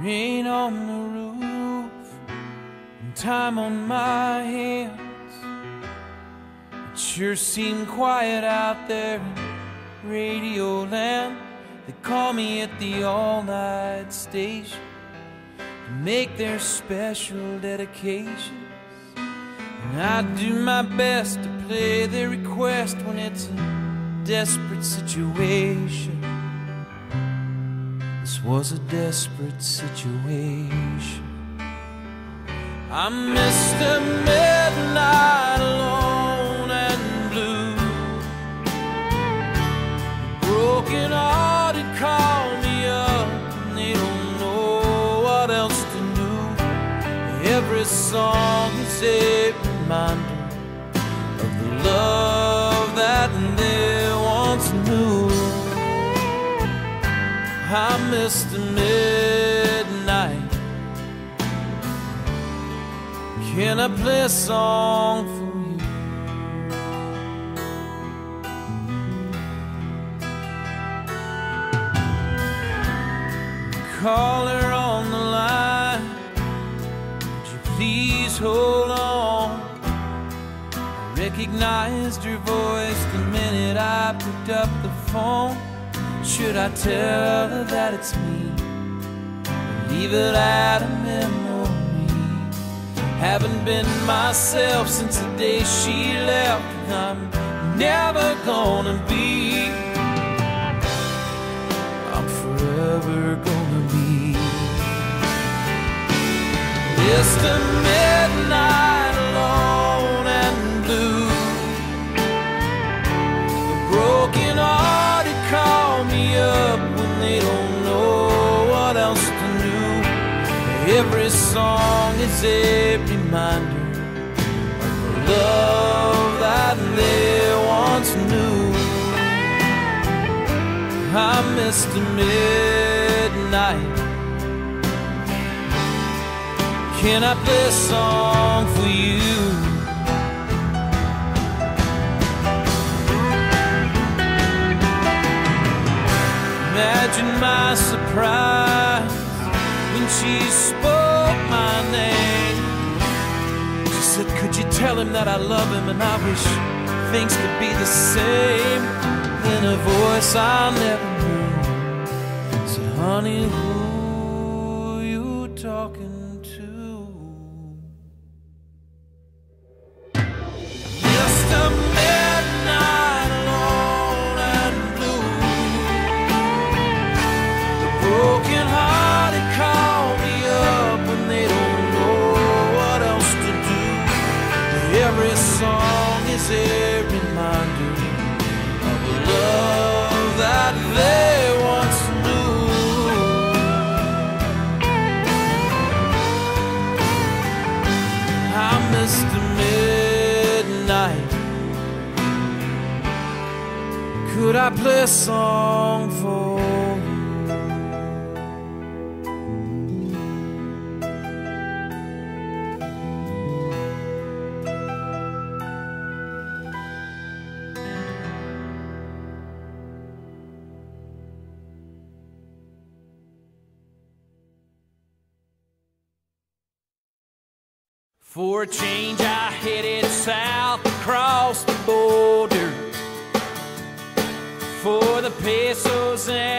Rain on the roof and time on my hands. It sure seemed quiet out there in Radio Land. They call me at the all night station to make their special dedications. And I do my best to play their request when it's a desperate situation. This was a desperate situation. I missed a midnight alone and blue. Broken hearted call me up, they don't know what else to do. Every song is I missed the midnight. Can I play a song for you? Caller on the line, would you please hold on? I recognized your voice the minute I picked up the phone. Should I tell her that it's me? Leave it at a memory. Haven't been myself since the day she left, and I'm never gonna be. I'm forever gonna be. Just a midnight Every song is a reminder of the love that they once knew. I missed a midnight. Can I play a song for you? Imagine my surprise she spoke my name. She said, Could you tell him that I love him and I wish things could be the same? Then a voice I never knew said, Honey, who Every song is a reminder of a love that they once knew. I missed the midnight. Could I play a song for For a change, I headed south across the border. For the pesos and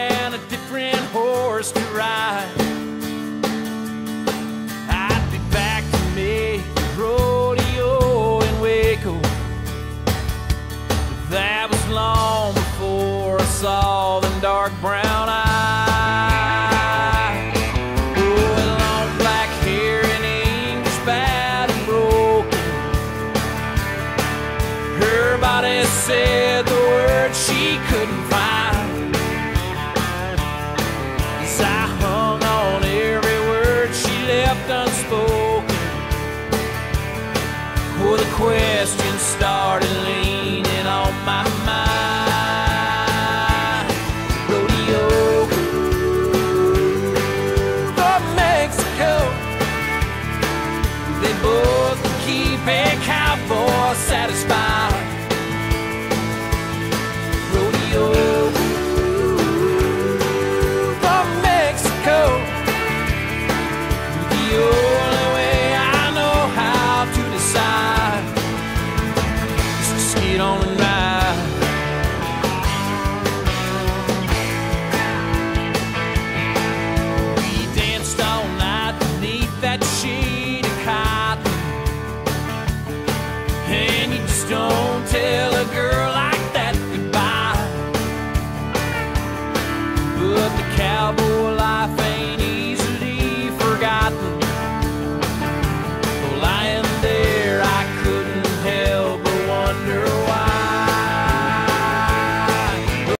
said the word she couldn't find. As I hung on every word she left unspoken. With the question alright.